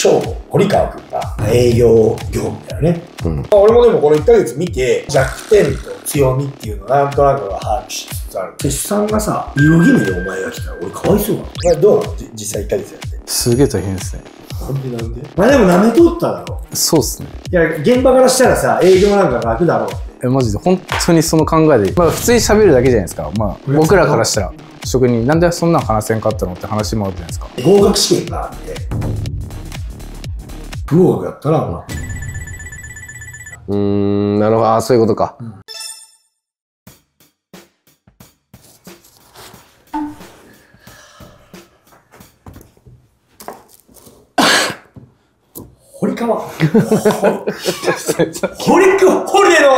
翔吾、堀川君が営業業務だよね。うん、俺もでもこの1ヶ月見て、弱点と強みっていうのをなんとなく把握しつつある。決算がさ、医療義務でお前が来たら俺かわいそうだ。お前どう？なの実際1ヶ月やって。すげえ大変ですね。なんでなんで？まあでも舐めとっただろ。そうっすね。いや、現場からしたらさ、営業なんか楽だろうって。え、マジで？本当にその考えで、まあ普通に喋るだけじゃないですか。まあ僕らからしたら。職人なんでそんなん話せんかったのって話もあるじゃないですか合格試験があって不合格やったらまあ。うんなるほど。あそういうことか、うん。堀川。ホリックホリデーの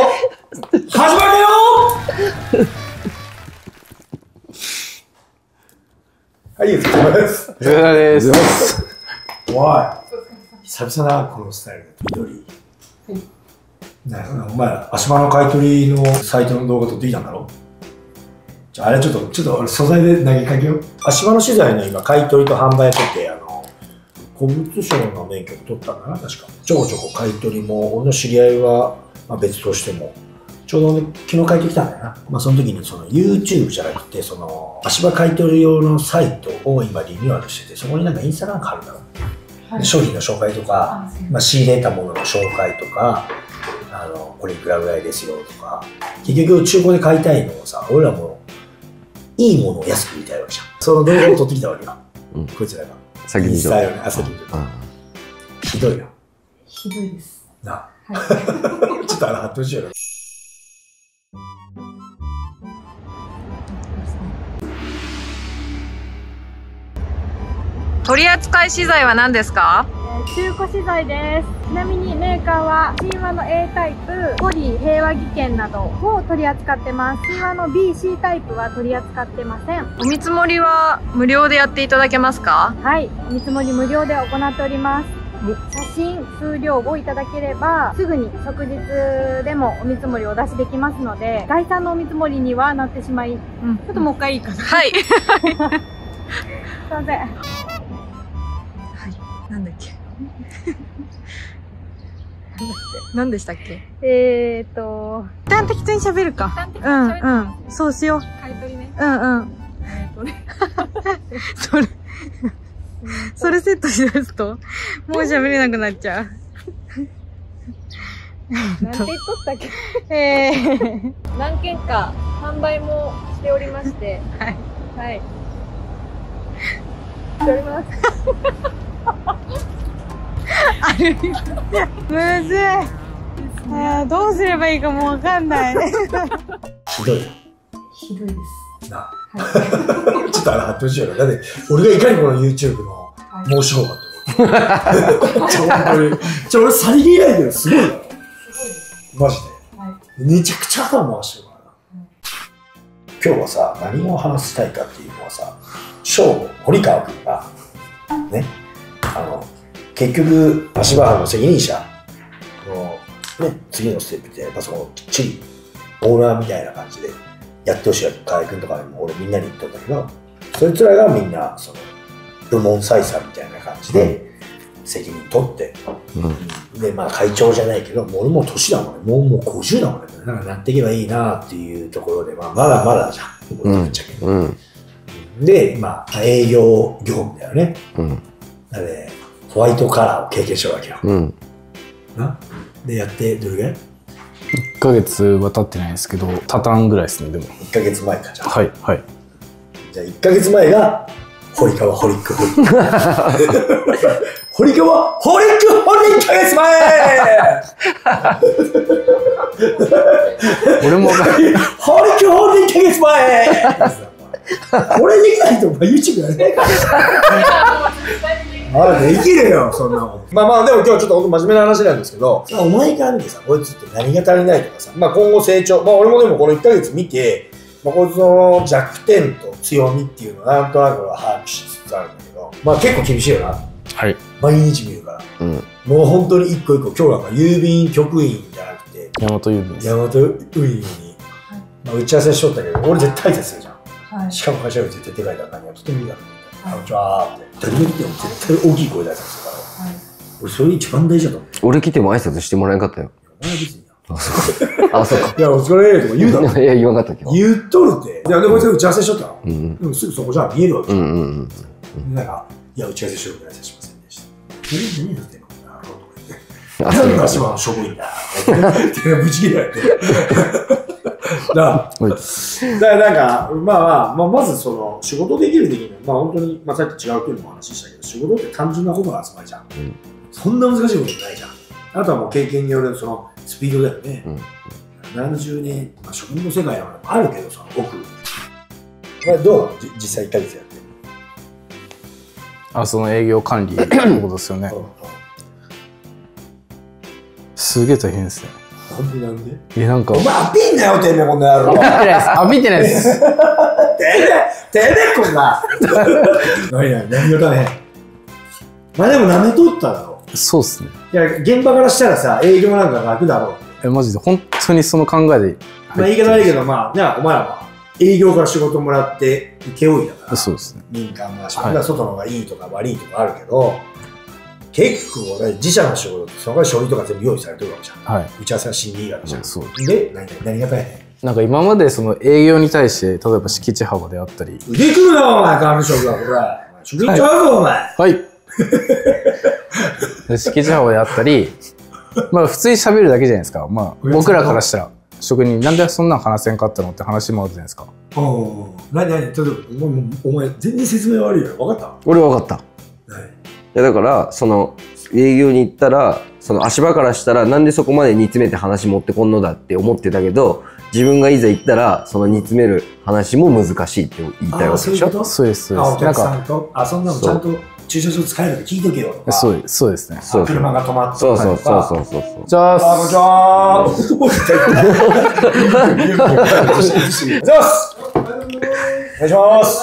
始まるよ。はい、お疲れ様です。お疲れ様です。おい、久々な、このスタイル。緑。はい。お前足場の買い取りのサイトの動画撮ってきたんだろ？じゃあ、あれちょっと、ちょっと素材で投げかけよう。足場の資材の今、買い取りと販売とって、あの、古物商の免許を取ったんだな、確か。ちょこちょこ買い取りも、俺の知り合いは、まあ、別としても、ちょうど、ね、昨日帰ってきたんだよな。まあ、その時にその YouTube じゃなくて、その足場買い取り用のサイトを今リニューアルしてて、そこになんかインスタなんかあるだろう。はい、商品の紹介とか、まあ、仕入れたものの紹介とか、あの、これいくらぐらいですよとか、結局中古で買いたいのをさ、俺らもいいものを安く売りたいわけじゃん。その動画を撮ってきたわけよ。うん、こいつらが。先に。インスタよね、あ、先に。ひどいな。ひどいです。な。はい、ちょっとあの、発表しよう取扱資材は何ですか？中古資材です。ちなみにメーカーは神話の A タイプ、ポリ平和技研などを取り扱ってます。神話の B、C タイプは取り扱ってません。お見積もりは無料でやっていただけますか？はい。お見積もり無料で行っております。写真、数量をいただければ、すぐに即日でもお見積もりをお出しできますので、概算のお見積もりにはなってしまい、うん、ちょっともう一回いいかな。はい。すいません。なんだっけ？何でしたっけ？えーっと、一旦適当に喋るか。うんうん。そうしよう。買い取りね。うんうん。えーっとね。それ、それセットしだすと、もう喋れなくなっちゃう。なんて言っとったっけ？えー、何件か販売もしておりまして。はい。はい。しております。むずい。あどうすればいいかもわかんないひどい。ひどいです。な、はい、ちょっとあの発表しよう。よだって俺がいかにこの YouTube の申し子かって思って、ちょ本当にちょ俺さりげないけどすごい。マジで、はい、めちゃくちゃ頭回してるからな、今日はさ何を話したいかっていうのはさ翔堀川君がねあの結局足場班の責任者の、ね、次のステップってやっぱそのきっちりオーナーみたいな感じでやってほしい河合君とかにも俺みんなに言っとったけどそいつらがみんなその部門採算みたいな感じで責任取って、うん、でまあ会長じゃないけどもう俺も年だもんね。もうもう50だもんね。だからなっていけばいいなっていうところで、まあ、まだまだじゃん。俺っちゃけ。ど、うん、でまあ営業業務だよね、うんなので、ホワイトカラーを経験したわけよ。うん。な？で、やって、どれぐらい ?1 ヶ月は経ってないですけど、たたんぐらいですね、でも。1ヶ月前か、じゃあ。はい、はい。じゃあ、1ヶ月前が、堀川ホリックホリック。堀川ホリックホリ1ヶ月前俺もホリックホリ1ヶ月前これできないと、YouTube やね あできるよ、そんなこと。まあまあ、でも今日ちょっと本当真面目な話なんですけど、お前から見てさ、こいつって何が足りないとかさ、まあ今後成長、まあ俺もでもこの1ヶ月見て、まあこいつの弱点と強みっていうのをなんとなく把握しつつあるんだけど、まあ結構厳しいよな。はい。毎日見るから。うん。もう本当に一個一個、今日なんか郵便局員じゃなくて、大和郵便大和郵便に、まあ打ち合わせしとったけど、俺絶対挨拶するじゃん。はい。しかも会社より絶対でかいから何がとてもいいだろう。こんにちはって。誰が見ても絶対大きい声出すんですよ。俺それ一番大事だと思う。俺来ても挨拶してもらえなかったよ。お前は別に。あ、そうか。いや、お疲れとか言うだろ。いや、言わなかったけど。言っとるって。いや、で、こいつ打ち合わせしとったの。うんでもすぐそこじゃ見えるわけうん。じゃん。うんうんうん。なんか、いや、打ち合わせしようくらいさしませんでした。え、何やってんのこの野郎とか言って。あ、そうなんだ、島のしょぼいんだ。ってぶち切れられて。だから、はいだからなんか、まあまあ、まあ、まずその、仕事できるできるまあ本当に、まあさっき違う国も話したけど、仕事って単純なことの集まりじゃん。んそんな難しいことないじゃん。あとはもう経験によるその、スピードだよね。うん何十年、まあ、職人の世界はあるけどさ、奥。まあ、どう実際1ヶ月やって。あその営業管理のことですよねすげえ大変ですねなんでなんで。いやなんか。お前アピんなよ、てめえ、こんな野郎。あ見てないです。あ見てないですてめえ、てめえ、こんな。何何、何が大変まあでも舐めとっただろ。そうっすね。いや、現場からしたらさ、営業なんか楽だろ。う。えマジで本当にその考えで。まあ言い方悪いけど、まあ、じゃあお前らは営業から仕事もらって請負いだから、そうですね。民間の仕はい。事が外の方がいいとか悪いとかあるけど、結構、ね、自社の仕事ってそのから書類とか全部用意されてるわけじゃん。はい打ち合わせは審理いいわけじゃん。そうで、何何が大変？なんか今までその営業に対して例えば敷地幅であったり腕組むな、お前、管理職が、これ。職人ちゃうぞ、お前。はい で敷地幅であったりまあ普通に喋るだけじゃないですかまあ僕らからしたら職人なんでそんなん話せんかったのって話もあるじゃないですかおお。何何？ちょっと、お前、お前全然説明悪いよ。分かっ俺分かった。いや、だから、その、営業に行ったら、その足場からしたら、なんでそこまで煮詰めて話持ってこんのだって思ってたけど、自分がいざ行ったら、その煮詰める話も難しいって言いたいわけでしょ？あそうですそうあ、おです。なんか客さんと、あ、そんなのちゃんと駐車場使えるの聞いとけよとか。そうですそうですね。そうそう。車が止まってそうそうそうそうそう。じゃあ、こんにちは。おいじゃあ、お願いします。お願いします。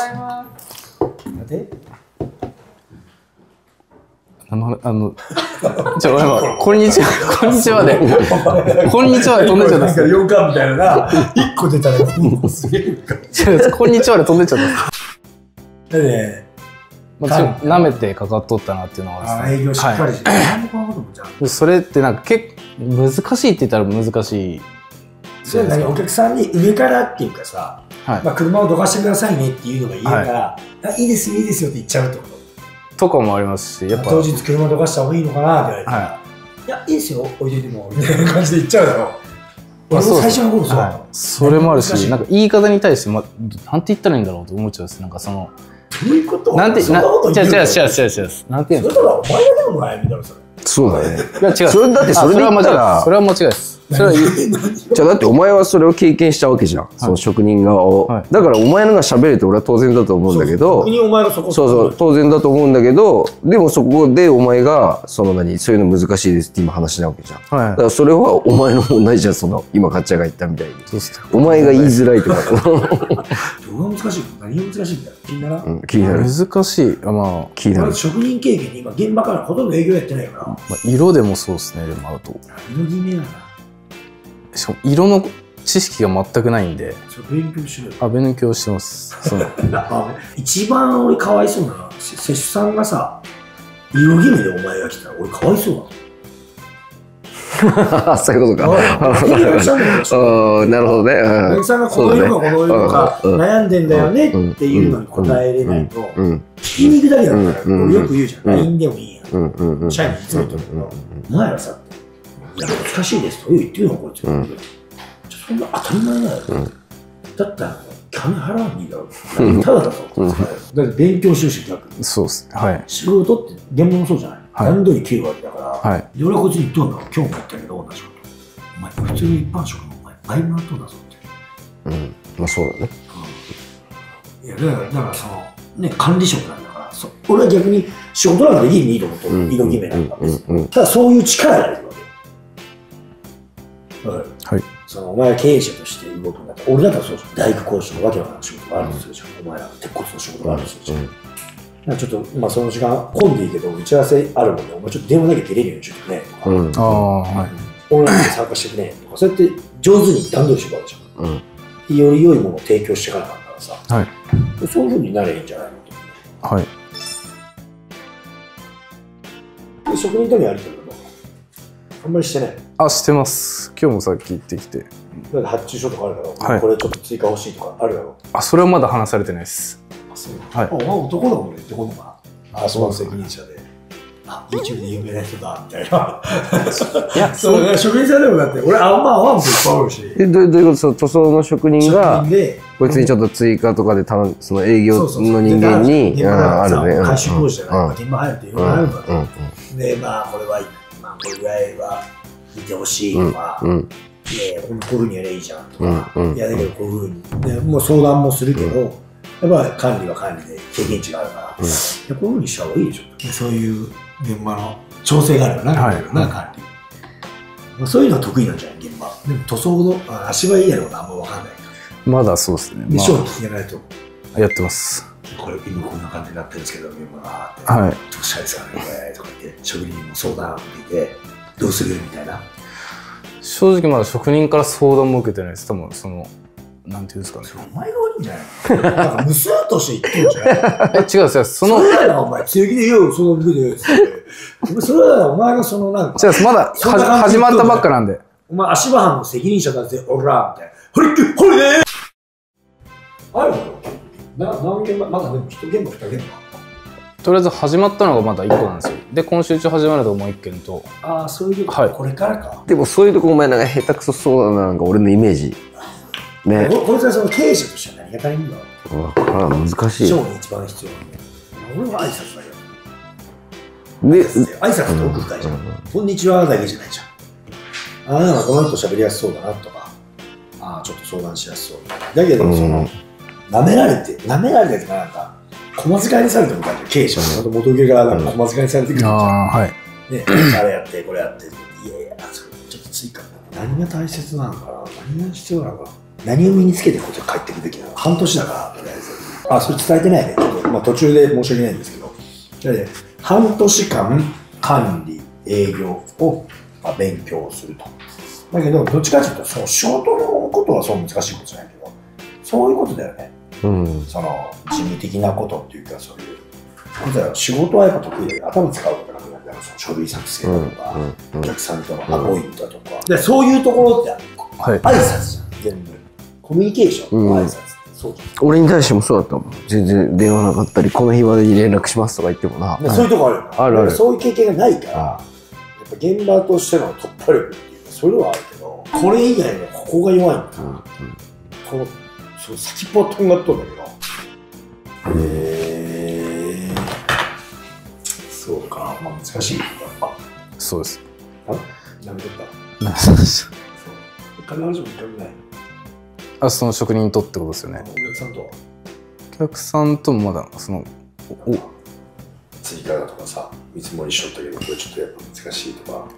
待ってあのあのちょ今こんにちは。こんにちはで。こんにちはで飛んでっちゃった。んなんかです4巻みたいなな、1個出たら、すげえこんにちはで飛んでっちゃった。だね、まあ、舐めてかかっとったなっていうのはですね。あ営業しっかりして。なんでこんなこともじゃん。それってなんか結構難しいって言ったら難しい。それ何お客さんに上からっていうかさ、はい。まあ、車をどかしてくださいねっていうのが言えるから、あいいですよいいですよって言っちゃうととかもありますしやっぱ。当日車どかした方がいいのかなって言われて、、はい。やいいですよ置いといてもみたいな感じで言っちゃうだろ。俺もそうです。最初の頃そう。だったはい、それもある難しなんか言い方に対して、ま、なんて言ったらいいんだろうと思っちゃうんですなんかそのどういうこと？なんてなそんなこと違う言うの？違う違う違う違うなんて言うんですそれとはお前だけの悩みだろそれ。そうだね。かいや違う。それだってそれで言ったら。あそれは間違いですそれはじゃあだってお前はそれを経験したわけじゃん。その職人側を。はい。だからお前のが喋れて俺は当然だと思うんだけど逆、にお前がそこそうそう、当然だと思うんだけど、でもそこでお前が、その何、そういうの難しいですって今話なわけじゃん。だはい。からそれはお前の問題じゃん、その、今カッチャが言ったみたいに。そうっすね。お前が言いづらいとか、難しいの何が難しいんだよ気にならん、うん気になる。難しい。あまあ、気になる。俺。職人経験で今現場からほとんど営業やってないから。まあ、色でもそうですねでもあと。何の偽名やなしかも色の知識が全くないんで。勉強しろよあ勉強してます。そのあ一番俺かわいそうなのはせ接種さんがさ色決めでお前が来たら俺かわいそう そういうことか。うん、なるほどね。お客さんがこの色かこの色かうん。悩んでんだよねっていうのに答えれないとうん、聞きに行くだけだったうん。ら俺よく言うじゃん。うん。LINE でもいいやうん。社員にいつも言ってるけどお前らさいや難しいですと。言ってるのこいつ。うん。そんな当たり前だようん。だったら金払わんでいいだろただだぞだって勉強してるし逆に。そうです。ねはい。仕事って現場もそうじゃない、はい。段取り切るわけだから、はい。で俺はこいつに言っとんだ今日も言ったけど同じこと。お前普通の一般職のお前倍もらっとんだぞって。うん。まあそうだね。いやだからだからそのね管理職なんだからそ俺は逆に仕事なんかできるにいいと思ってる、うん。色決めなんか別に、うん。うん。ただそういう力がいるわけはい。そのお前が経営者として動くんだったら俺だったらそうじゃん大工交渉わけわからん仕事があるとするじゃん、お前ら鉄骨の仕事があるとするじゃん、ちょっと、まあ、その時間混んでいいけど打ち合わせあるもんでお前ちょっと電話だけ出れるようにしとくねとか、うん。ああはい。オンラインで参加してくれとか、そうやって上手に段取りしていくわけじうん。ゃん。より良いものを提供してからなんからさ、はい。そういうふうになればいいんじゃないのと。はい。で職人とのやりとりあんまりしてない。あしてます今日もさっき行ってきてなんか発注書とかあるだろう、はいこれちょっと追加欲しいとかあるだろう。あそれはまだ話されてないですあ、そう。はいあ、お前男の子で言ってこんのかな？あ、その責任者で。あ、YouTube で有名な人だ、みたいな。いや そうね、職人さんでもだって、俺、あんま合わんこといっぱいあるし。えどうどういうこと？その塗装の職人が職人で、こいつにちょっと追加とかで頼んその営業そうそうそうの人間にであるあるね。回収工事じゃない、うん現場入るっていろうんいろあるんだと、うんで、まあ、これは、まあ、これぐらいは見てほしいとか、うん。いや、こういうふうにやればいいじゃんとか、うんうん。いや、だけどこういうふうに、でもう相談もするけど、やっぱ管理は管理で経験値があるから、うん。いやこういうふうにした方がいいでしょ。でそういう現場の調整があるよな、はい。いろいろな管理。まあ、そういうのは得意なんじゃない現場。でも塗装のあ足場以外のことあんま分かんない。まだそうですね、で、ま商品聞かないと、あ、やってますこれ今こんな感じになってるんですけど、現場が。って。はい。どうしたらいいですかね、これ。とか言って、職人にも相談を受けて、どうするみたいな。正直まだ職人から相談も受けてないです。多分そのなんていうんですかね。お前が悪いんじゃないなんか、無数として言ってんじゃな 違う違うそそのれだよ、お前、強気で言うよ、その受けて、つって。お前それだよ、お前がそのなんか、違うまだ始まったばっかなんで。お前、足場班の責任者だぜ、おら、みたいな。ほれほれねあるの？な何件まだでも一現場二現とりあえず始まったのがまだ1個なんですよで今週中始まるともう1件と場ああ、そういうはいこれからか。でもそういうとこお前なんか下手くそそうだななんか俺のイメージねここいつはその経営者としては何が足りんだろうわからん難しいショーに一番必要なんだよ。俺は挨拶だよ。で挨拶って奥深いじゃん。こんにちはだけじゃないじゃん。ああ、なんかこの人喋りやすそうだなとか、ああ、ちょっと相談しやすそう。だけど、その、舐められて、舐められてるかなんか、小遣いにされてる感じ経営者の元請けがなんか小遣いにされてくるじゃん。ああはいね、あれやって、これやって、いやいや、それちょっと追加。何が大切なのかな何が必要なのかな何を身につけてこっち帰ってくべきなの半年だから、とりあえず。あ、それ伝えてないね。ちょっとまあ、途中で申し訳ないんですけど。で半年間管理、営業を、まあ、勉強すると。だけど、どっちかというと、その仕事のことはそう難しいことじゃないけど、そういうことだよね。うん。その事務的なことっていうか、そういう。仕事はやっぱ得意で、頭使うことがなくなったら、その書類作成うんだとか、うん。お客さんとのアポイントとか、でそういうところってはい挨拶じゃん全部。コミュニケーションの挨拶。そうじゃん、俺に対してもそうだったもん。全然電話なかったりこの日までに連絡しますとか言ってもな。でそういうとこあるよな。あるある。そういう経験がないから、やっぱ現場としての突破力っていうかそういうのはあるけどこれ以外のここが弱いんだ、このそう先っぽはとんがっとんだけど。へえそうか。まあ難しい。あそうです。あ？やめとった？なそう。金話も興味ない。あその職人とってことですよね。お客さんとは？お客さんともまだそのお追加だとかさ見積もりしとったけどこれちょっとやっぱ難しいとか。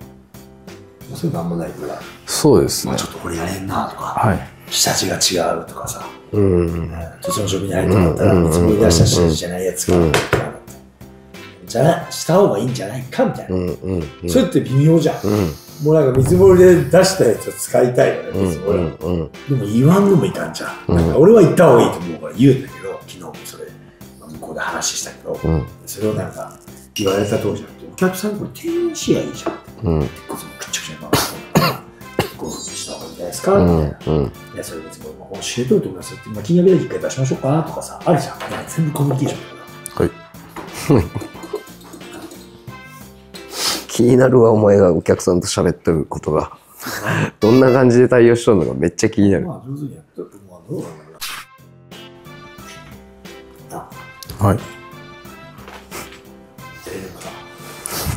そういうのあんまないから、そうですね。まあ、ちょっとこれやれんなとか。はい下地が違うとかさ。うん。土地の職に入ってもらったらうん。見積もり出した下地じゃないやつかうん。じゃあした方がいいんじゃないかみたいな、うん。うん。それって微妙じゃん、うん。もうなんか見積もりで出したやつを使いたいよね、うん見積もりはうん。でも言わんのもいかんじゃん。うん。なんか俺は言った方がいいと思うから言うんだけど、昨日もそれ、まあ向こうで話したけど、うん。それをなんか言われた通りじゃなくて、お客さんこれ店員しやいいじゃん。うんですか、うみたいな。んうんいや、それ別にもう教えといてくださいって、まあ、金額だけ一回出しましょうかなとかさ、あるじゃん。全部コミュニケーションだはい気になるわお前がお客さんと喋ってることがどんな感じで対応しとるのかめっちゃ気になから。るまあ、上手にやってるまあ、どうなんだろうな。あ、はいえ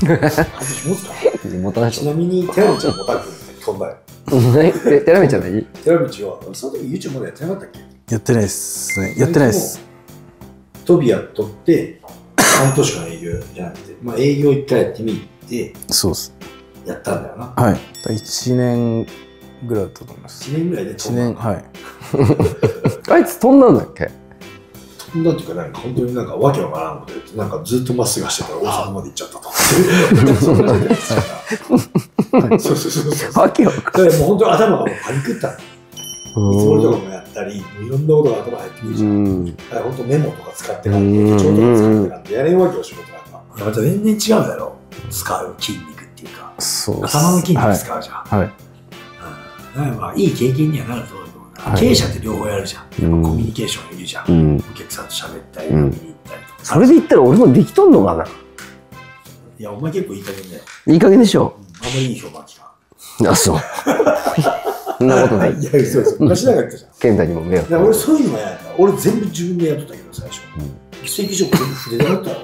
えのかな。外し持つか持たないちなみに、寺道は持たなくて飛んだよ。え寺道じゃない寺道は、その時 YouTube まだやってなかったっけ？やってないですね。やってないです。トビア取って、半年間営業じゃなくて、まあ営業一回やってみて、そうです。やったんだよな。はい。1年ぐらいだったと思います。1年ぐらいで1飛んだ。年はい。あいつ飛んだんだっけ？飛んだっていうか、なんか本当になんかわけわからんこと言って、なんかずっとまっすぐ走ってたら大阪まで行っちゃったと。そんな感じですからそうそうそうそう。わけわかだからもう本当に頭がもうパニクったの。見積もりとかんもやったり、いろんなことが頭入ってくるじゃん。うんだから本当メモとか使ってなくて、うん手帳とか使ってなんてやれんわけよ、仕事なんか。いや、また全然違うだろ。使う筋肉っていうか、そう頭の筋肉はい使うじゃん。はいうんだからまあ、いい経験にはなると思うよはい経営者って両方やるじゃん。うんコミュニケーションいるじゃん。うん。お客さんと喋ったり、うん飲みに行ったりとか。それで言ったら俺もできとんのかないや、お前結構いい加減だよ。いい加減でしょうんあんまりいい評判聞かあ、そう。そんなことないん。いや、そうそう。昔なんか言ったじゃん。健太にも迷惑いや俺そういうのもやだから俺全部自分でやっとったけど最初奇跡書全部筆でやったよ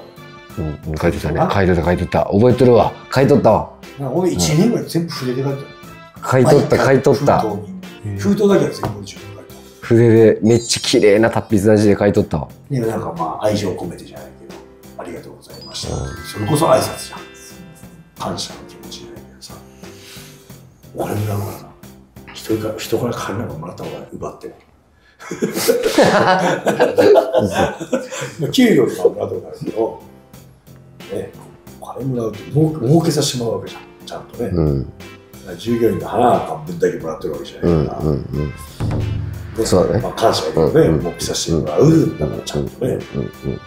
うん、うん書いとったね。書いとった、書いとった。覚えてるわ。書いとったわ。俺なんか俺1年ぐらい全部筆で書いて書いとった、書いとった。封筒に封筒だけは全部俺自分で書いて筆でめっちゃ綺麗な達筆な字で書いとったわ。でなんかまあ愛情を込めてじゃないけどあました。それこそ挨拶じゃん。感謝の気持ちじゃないけどさお金もらうからさ人から人から金なんかもらった方が奪ってもまあ給料とかもらったことあるけど、ね、お金もらうと儲け儲けさせてもらうわけじゃん。ちゃんとね、うん。従業員の花半分だけもらってるわけじゃうん、ないから、うん、うん。でそうだね。まあ、感謝だけどね、うん儲けさせてもらうんだからちゃんとね、うん、うん。そう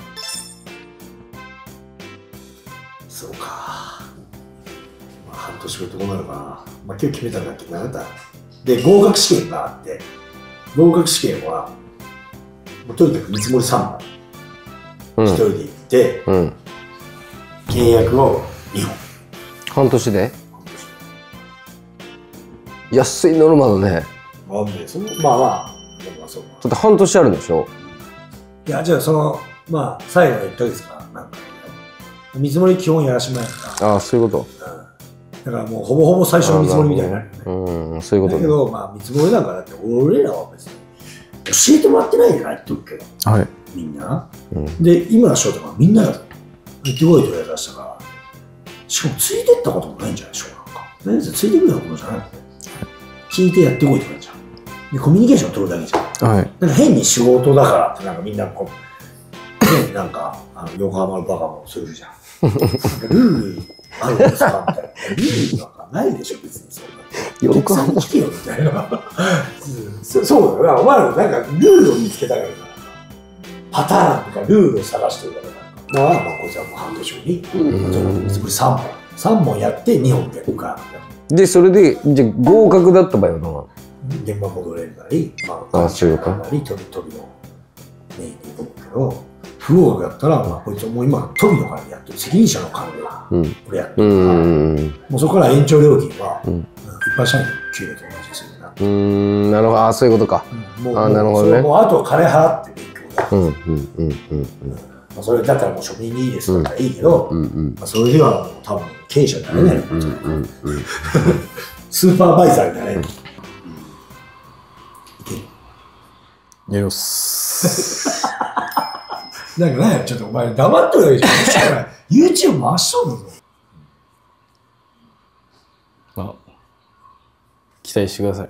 まあ、半年後どうなるかな。まあ、今日決めたんだっけな、あなた。で、合格試験があって、合格試験は、もうとにかく見積もり3本、うん、一人で行って、うん。契約を2本。半年で？安いノルマだね。なんで、その、まあまあ、まあそうかだって半年あるんでしょ？いや、じゃあその、まあ、最後の1ヶ月かな、なんか、見積もり基本やらしてもらえるかああ、そういうこら、うん。だからもうほぼほぼ最初の見積もりみたいになるよね。と。うん、そういうことね。だけど、まあ、見積もりなんかだって、俺らは別に、教えてもらってないじゃないって言うけど、はい。みんな。うん。で、井村翔とかみんなが行ってこいと言われ出したから、しかもついてったこともないんじゃないでしょうなんか。ついてくるようなことじゃないの聞いてやってこいって言われちゃう。で、コミュニケーション取るだけじゃん。はい。なんか変に仕事だからって、なんかみんなこう、ね、なんか、あの横浜のバカもするじゃん。ルールあるんですか？みたいな。ルールなんかないでしょ、別にそんな。横浜お客さん来てよみたいな。そ そうだよな。お前らなんかルールを見つけたからパターンとかルールを探してるからな。だから、まあ、こいつはもう半年後に、うん例えば見積もり3本。3本やって2本で受かる。で、それで、じゃあ合格だった場合はどうなの？現場戻れるなり、まあそういうこと？なり、飛び飛びのメインで行くけど、不合格だったら、まあ、こいつはもう今、飛びの金でやってる、責任者の金で、うん。これやってうるから、ん。もうそこから延長料金は、うんうん一般社員の給料と同じにするな。うーん、なるほど。ああ、そういうことか。もうあなるほどねもうあとは金払って勉強だ。うん、うん、うん、うん。まあ、それだったらもう職人でいいですとかいいけど、うん、うん。まあ、それではもう多分経営者になれない、うん、うん、うん。スーパーバイザーになれない。いけるやります。なんかね、ちょっとお前黙ってるだけじゃん。YouTube 回しとんだぞ。まあ、期待してください。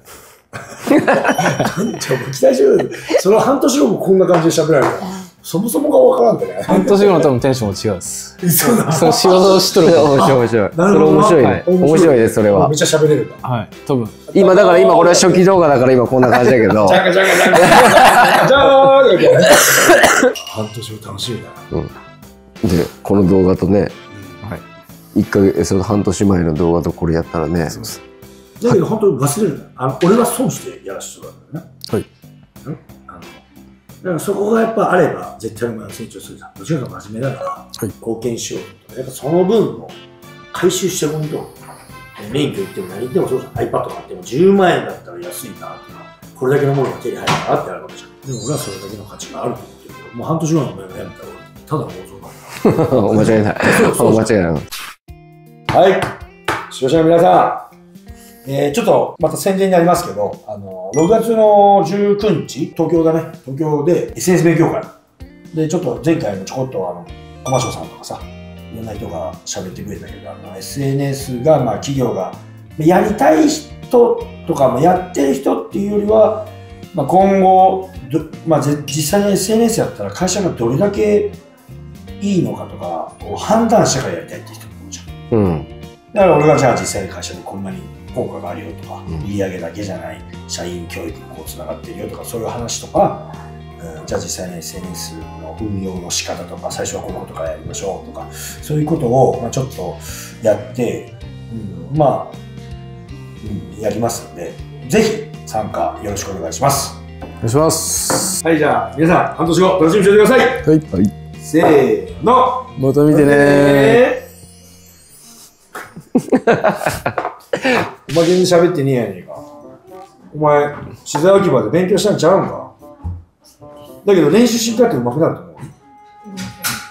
ちょっと期待してくれその半年後もこんな感じで喋られるから、そもそもがわからんでね。半年後の多分テンションも違うです。そうだ。その仕事をしとる面白い、面白い。それなるほどな面白いね。はい面白いね、それはめっ。ちゃ喋れるんだ。はい。多分。今、だから今、これは初期動画だから今こんな感じだけどジ。ャカジャカジャカ。ジャーとか言って半年後楽しみだな。で、この動画とね、はい。1ヶ月、その半年前の動画とこれやったらね、だけど本当に忘れる。あの俺は損してやらせてもらうんだよね。はい。うんあのだからそこがやっぱあれば絶対お前は成長するじゃん。どちらか真面目だから、い貢献しようとか、やっぱその分を回収してこんと。免許行っても何行ってもそうじゃん。iPad 買っても10万円だったら安いなとか、これだけのものが手に入るなってあるわけじゃん。でも俺はそれだけの価値があるともう半年後のお前がやめ ただの妄想だお間違いない。お間違いない。はい。視聴者の皆さん、えー、ちょっとまた宣伝になりますけど、あの、6月の19日、東京だね、東京で SNS 勉強会。で、ちょっと前回もちょこっとあの、駒翔さんとかさ、いろんな人が喋ってくれたけど、あの、SNS が、まあ企業が、やりたい人とか、まあ、やってる人っていうよりは、まあ、今後ど、まあ、ぜ実際に SNS やったら会社がどれだけいいのかとかを判断してからやりたいって人もいるじゃん。うん。だから俺がじゃあ実際に会社でこんなに効果があるよとか、うん売り上げだけじゃない社員教育にこうつながってるよとかそういう話とか、えうん、じゃあ実際に SNS の運用の仕方とか、最初はこういうことからやりましょうとか、そういうことを、まあ、ちょっとやって、うん、まあ、うん、やりますので、ぜひ参加よろしくお願いします。お願いしますはい、じゃあ皆さん、半年後楽しみにしておいてください。はい、はい、せーの。また見てね お前全然喋ってねえやねんか。お前、資材置き場で勉強したんちゃうんか？だけど練習しんかって上手くなると思う。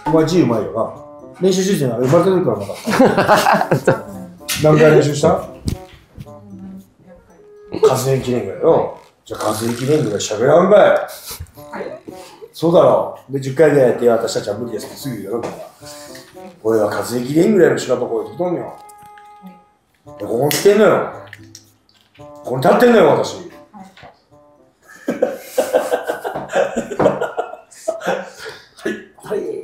お前字うまいよな。練習してんの生まれた時からなかった。何回練習した？数年記念ぐらいよ。じゃあ数年記念ぐらい喋らんかい。そうだろう。で、10回ぐらいやって私たちは無理ですってすぐ言うよから。俺は数年記念ぐらいの仕事こうやってきとんねよ。でここに来てんのよ。ここに立ってんのよ、私。はい。はい。